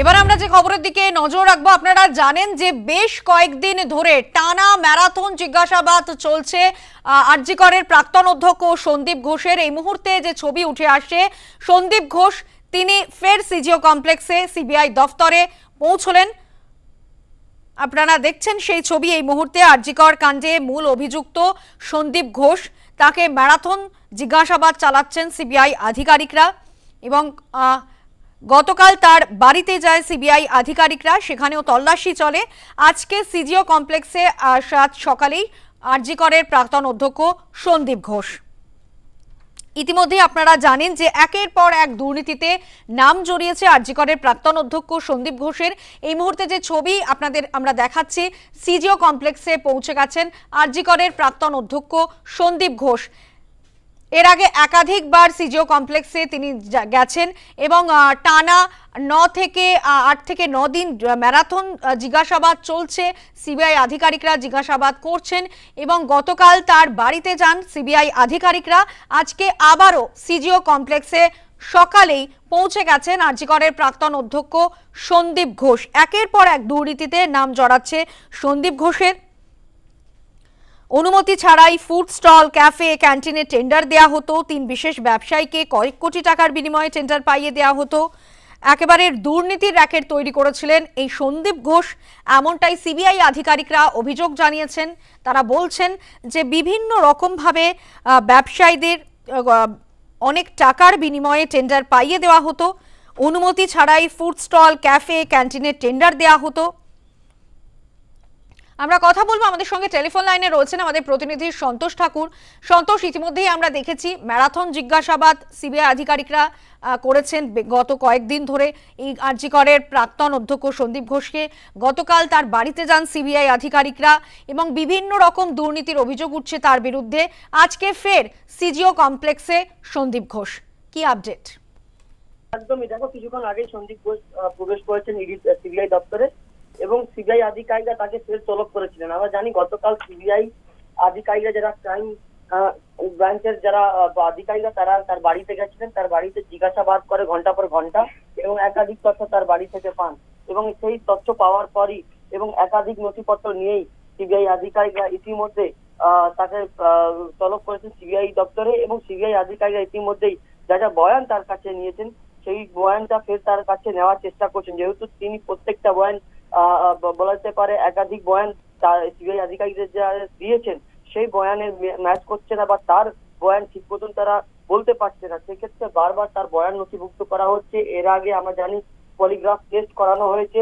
এবার আমরা যে খবরের দিকে নজর রাখব, আপনারা জানেন যে বেশ কয়েকদিন ধরে টানা ম্যারাথন জিজ্ঞাসাবাদ চলছে। আরজিকরের প্রাক্তন অধ্যক্ষ সন্দীপ ঘোষের। এই মুহূর্তে যে ছবি উঠে আসে, সন্দীপ ঘোষ, তিনি ফের সিজিও কমপ্লেক্সে সিবিআই দফতরে পৌঁছলেন। আপনারা দেখছেন সেই ছবি, এই মুহূর্তে আরজিকর কাণ্ডে মূল অভিযুক্ত সন্দীপ ঘোষ, তাকে ম্যারাথন জিজ্ঞাসাবাদ চালাচ্ছেন সিবিআই আধিকারিকরা এবং গতকাল তার বাড়িতে যায় সিবিআই আধিকারিকরা, সেখানেও তল্লাশি চলে। আজকে সিজিও কমপ্লেক্সে সাত সকালেই আরজিকরের প্রাক্তন অধ্যক্ষ সন্দীপ ঘোষ। ইতিমধ্যে আপনারা জানেন যে একের পর এক দুর্নীতিতে নাম জড়িয়েছে আরজিকরের প্রাক্তন অধ্যক্ষ সন্দীপ ঘোষের। এই মুহূর্তে যে ছবি আপনাদের আমরা দেখাচ্ছি, সিজিও কমপ্লেক্সে পৌঁছে গেছেন আরজিকরের প্রাক্তন অধ্যক্ষ সন্দীপ ঘোষ। এর আগে একাধিকবার সিজিও কমপ্লেক্সে তিনি গেছেন এবং টানা ন থেকে আট থেকে ন দিন ম্যারাথন জিজ্ঞাসাবাদ চলছে, সিবিআই আধিকারিকরা জিজ্ঞাসাবাদ করছেন এবং গতকাল তার বাড়িতে যান সিবিআই আধিকারিকরা। আজকে আবারও সিজিও কমপ্লেক্সে সকালেই পৌঁছে গেছেন আরজিকরের প্রাক্তন অধ্যক্ষ সন্দীপ ঘোষ। একের পর এক দুর্নীতিতে নাম জড়াচ্ছে সন্দীপ ঘোষের। অনুমতি ছাড়াই ফুড স্টল, ক্যাফে, ক্যান্টিনে টেন্ডার দেয়া হতো। তিন বিশেষ ব্যবসায়ীকে কয়েক কোটি টাকার বিনিময়ে টেন্ডার পাইয়ে দেয়া হতো। একেবারে দুর্নীতির র্যাকেট তৈরি করেছিলেন এই সন্দীপ ঘোষ। এমনটাই সিবিআই আধিকারিকরা অভিযোগ জানিয়েছেন। তারা বলছেন যে বিভিন্ন রকমভাবে ব্যবসায়ীদের অনেক টাকার বিনিময়ে টেন্ডার পাইয়ে দেওয়া হতো। অনুমতি ছাড়াই ফুড স্টল, ক্যাফে, ক্যান্টিনে টেন্ডার দেওয়া হতো। আমরা কথা বলব আমাদের সঙ্গে টেলিফোন লাইনে রয়েছেন আমাদের প্রতিনিধি সন্তোষ ঠাকুর। সন্তোষ, ইতিমধ্যেই আমরা দেখেছি ম্যারাথন জিজ্ঞাসাবাদ সিবিআই আধিকারিকরা করেছেন গত কয়েকদিন ধরে। এই আরজিকরের প্রাক্তন অধ্যক্ষ সন্দীপ ঘোষকে গতকাল তার বাড়িতে যান সিবিআই আধিকারিকরা এবং বিভিন্ন রকম দুর্নীতির অভিযোগ উঠছে তার বিরুদ্ধে। আজকে ফের সিজিও কমপ্লেক্সে সন্দীপ ঘোষ। কি আপডেট? একদমই। দেখো, কিছুক্ষণ আগেই সন্দীপ ঘোষ প্রবেশ করেছেন ইডি, সিবিআই দপ্তরে। সিবিআই আধিকারিকরা তাকে ফের তলব করেছিলেন। আমরা জানি গতকাল সিবিআই আধিকারিকরা যারা ক্রাইম ব্রাঞ্চের যারা আধিকারিকরা তারা তার বাড়িতে গেছিলেন। তার বাড়িতে জিজ্ঞাসাবাদ করে ঘণ্টা পর ঘণ্টা এবং একাধিক তথ্য তার বাড়ি থেকে পান এবং সেই তথ্য পাওয়ার পরই এবং একাধিক নথিপত্র নিয়েই সিবিআই আধিকারিকরা ইতিমধ্যে তাকে তলব করেছেন সিবিআই দপ্তরে এবং সিবিআই আধিকারিকরা ইতিমধ্যেই যা যা বয়ান তার কাছে নিয়েছেন, সেই বয়ানটা ফের তার কাছে নেওয়ার চেষ্টা করছেন। যেহেতু তিনি প্রত্যেকটা বয়ান বলা যেতে পারে একাধিক বয়ান সিবিআই আধিকারিকদের যা দিয়েছেন, সেই বয়ানের ম্যাচ করছে না বা তার বয়ান ঠিক মতন তারা বলতে পারছে না। সেক্ষেত্রে বারবার তার বয়ান নথিভুক্ত করা হচ্ছে। এর আগে আমরা জানি পলিগ্রাফ টেস্ট করানো হয়েছে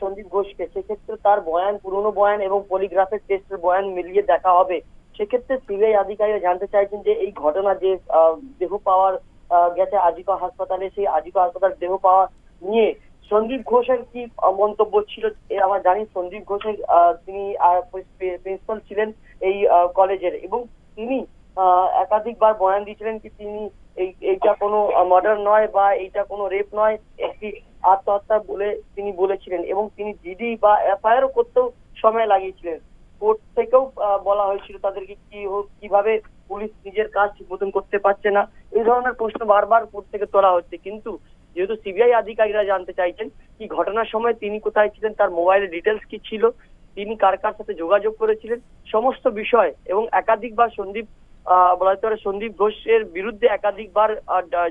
সন্দীপ ঘোষকে। সেক্ষেত্রে তার বয়ান পুরনো বয়ান এবং পলিগ্রাফের টেস্টের বয়ান মিলিয়ে দেখা হবে। সেক্ষেত্রে সিবিআই আধিকারিকরা জানতে চাইছেন যে এই ঘটনা যে দেহ পাওয়ার গেছে আজিকা হাসপাতালে, সেই আজিকা হাসপাতাল দেহ পাওয়া নিয়ে সন্দীপ ঘোষের কি মন্তব্য ছিল? আমরা জানি সন্দীপ ঘোষের তিনি প্রিন্সিপাল ছিলেন এই কলেজের এবং তিনি একাধিকবার বয়ান দিয়েছিলেন কি তিনি এইটা কোনো মার্ডার নয় বা এইটা কোনো রেপ নয়, একটি আত্মহত্যা বলে তিনি বলেছিলেন এবং তিনি জিডি বা এফআইআর করতেও সময় লাগিয়েছিলেন। কোর্ট থেকেও বলা হয়েছিল তাদেরকে কি কীভাবে পুলিশ নিজের কাজ ঠিক করতে পারছে না। এই ধরনের প্রশ্ন বারবার কোর্ট থেকে তোলা হচ্ছে। কিন্তু যেহেতু সিবিআই আধিকারিকরা জানতে চাইছেন কি ঘটনার সময় তিনি কোথায় ছিলেন, তার মোবাইলের ডিটেলস কি ছিল, তিনি কার কার সাথে যোগাযোগ করেছিলেন, সমস্ত বিষয় এবং একাধিকবার সন্দীপ বলা যেতে পারে সন্দীপ ঘোষের বিরুদ্ধে একাধিকবার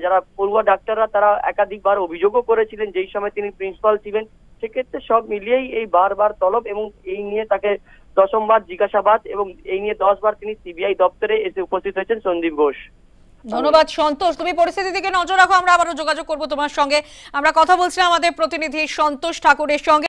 যারা পড়ুয়া ডাক্তাররা তারা একাধিকবার অভিযোগও করেছিলেন যেই সময় তিনি প্রিন্সিপাল ছিলেন। সেক্ষেত্রে সব মিলিয়েই এই বারবার তলব এবং এই নিয়ে তাকে দশমবার জিজ্ঞাসাবাদ এবং এই নিয়ে দশবার তিনি সিবিআই দপ্তরে এসে উপস্থিত হয়েছেন সন্দীপ ঘোষ। ধন্যবাদ, সন্তোষ। তুমি পরিস্থিতি দিকে নজর রাখো, আমরা আবারও যোগাযোগ করব তোমার সঙ্গে। আমরা কথা বলছিলাম আমাদের প্রতিনিধি সন্তোষ ঠাকুরের সঙ্গে।